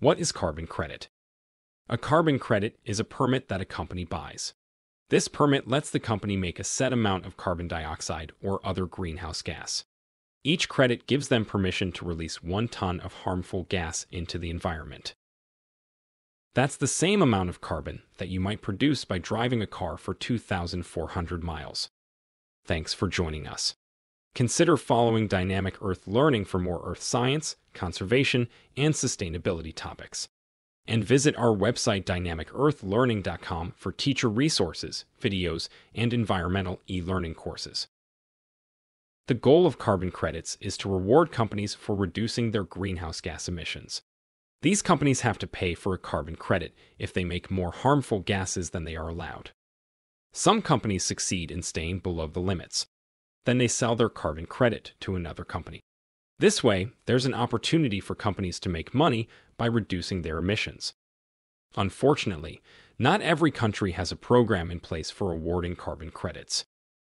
What is carbon credit? A carbon credit is a permit that a company buys. This permit lets the company make a set amount of carbon dioxide or other greenhouse gas. Each credit gives them permission to release one ton of harmful gas into the environment. That's the same amount of carbon that you might produce by driving a car for 2,400 miles. Thanks for joining us. Consider following Dynamic Earth Learning for more Earth science, conservation, and sustainability topics. And visit our website dynamicearthlearning.com for teacher resources, videos, and environmental e learning courses. The goal of carbon credits is to reward companies for reducing their greenhouse gas emissions. These companies have to pay for a carbon credit if they make more harmful gases than they are allowed. Some companies succeed in staying below the limits. Then they sell their carbon credit to another company. This way, there's an opportunity for companies to make money by reducing their emissions. Unfortunately, not every country has a program in place for awarding carbon credits.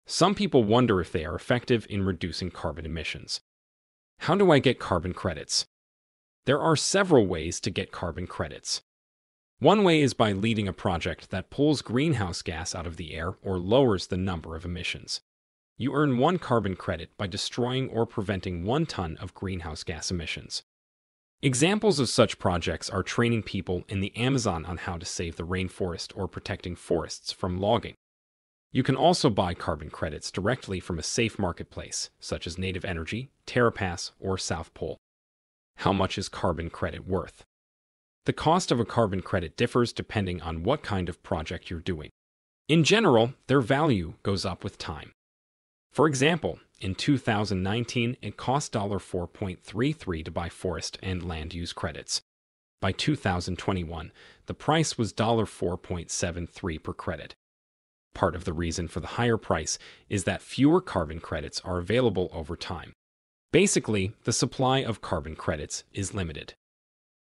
Some people wonder if they are effective in reducing carbon emissions. How do I get carbon credits? There are several ways to get carbon credits. One way is by leading a project that pulls greenhouse gas out of the air or lowers the number of emissions. You earn one carbon credit by destroying or preventing one ton of greenhouse gas emissions. Examples of such projects are training people in the Amazon on how to save the rainforest or protecting forests from logging. You can also buy carbon credits directly from a safe marketplace, such as Native Energy, TerraPass, or South Pole. How much is carbon credit worth? The cost of a carbon credit differs depending on what kind of project you're doing. In general, their value goes up with time. For example, in 2019, it cost $4.33 to buy forest and land use credits. By 2021, the price was $4.73 per credit. Part of the reason for the higher price is that fewer carbon credits are available over time. Basically, the supply of carbon credits is limited.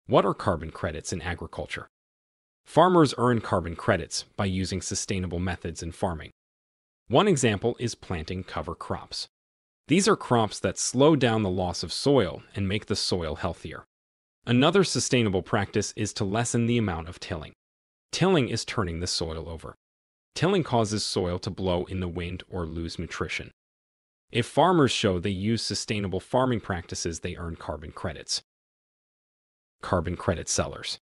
What are carbon credits in agriculture? Farmers earn carbon credits by using sustainable methods in farming. One example is planting cover crops. These are crops that slow down the loss of soil and make the soil healthier. Another sustainable practice is to lessen the amount of tilling. Tilling is turning the soil over. Tilling causes soil to blow in the wind or lose nutrition. If farmers show they use sustainable farming practices, they earn carbon credits carbon credit sellers.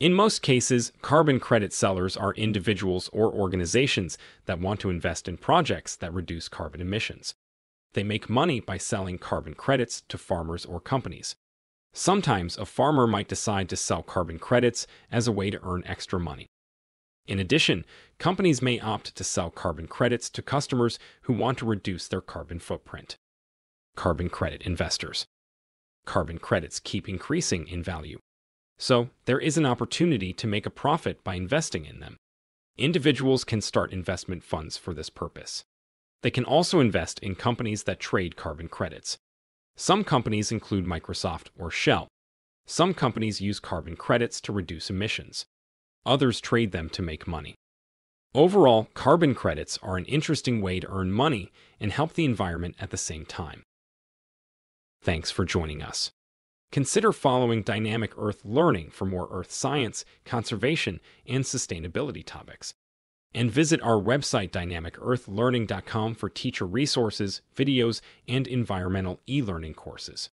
In most cases, carbon credit sellers are individuals or organizations that want to invest in projects that reduce carbon emissions. They make money by selling carbon credits to farmers or companies. Sometimes a farmer might decide to sell carbon credits as a way to earn extra money. In addition, companies may opt to sell carbon credits to customers who want to reduce their carbon footprint. Carbon credit investors carbon credits keep increasing in value. So, there is an opportunity to make a profit by investing in them. Individuals can start investment funds for this purpose. They can also invest in companies that trade carbon credits. Some companies include Microsoft or Shell. Some companies use carbon credits to reduce emissions. Others trade them to make money. Overall, carbon credits are an interesting way to earn money and help the environment at the same time. Thanks for joining us. Consider following Dynamic Earth Learning for more Earth science, conservation, and sustainability topics. And visit our website dynamicearthlearning.com for teacher resources, videos, and environmental e learning courses.